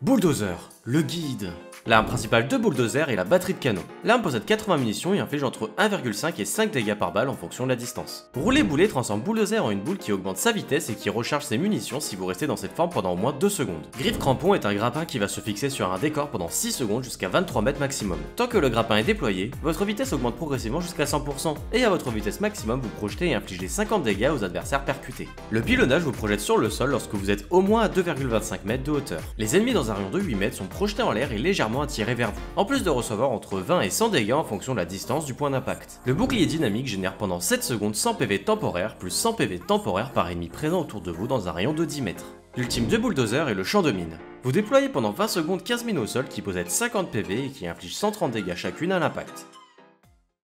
Bulldozer, le guide. L'arme principale de Bulldozer est la batterie de canon. L'arme possède 80 munitions et inflige entre 1,5 et 5 dégâts par balle en fonction de la distance. Rouler boulet transforme Bulldozer en une boule qui augmente sa vitesse et qui recharge ses munitions si vous restez dans cette forme pendant au moins 2 secondes. Griffe crampon est un grappin qui va se fixer sur un décor pendant 6 secondes jusqu'à 23 mètres maximum. Tant que le grappin est déployé, votre vitesse augmente progressivement jusqu'à 100% et à votre vitesse maximum vous projetez et infligez 50 dégâts aux adversaires percutés. Le pilonnage vous projette sur le sol lorsque vous êtes au moins à 2,25 mètres de hauteur. Les ennemis dans un rayon de 8 mètres sont projetés en l'air et légèrement attirés vers vous, en plus de recevoir entre 20 et 100 dégâts en fonction de la distance du point d'impact. Le bouclier dynamique génère pendant 7 secondes 100 PV temporaires plus 100 PV temporaires par ennemi présent autour de vous dans un rayon de 10 mètres. L'ultime de bulldozer est le champ de mine. Vous déployez pendant 20 secondes 15 mines au sol qui possèdent 50 PV et qui infligent 130 dégâts chacune à l'impact.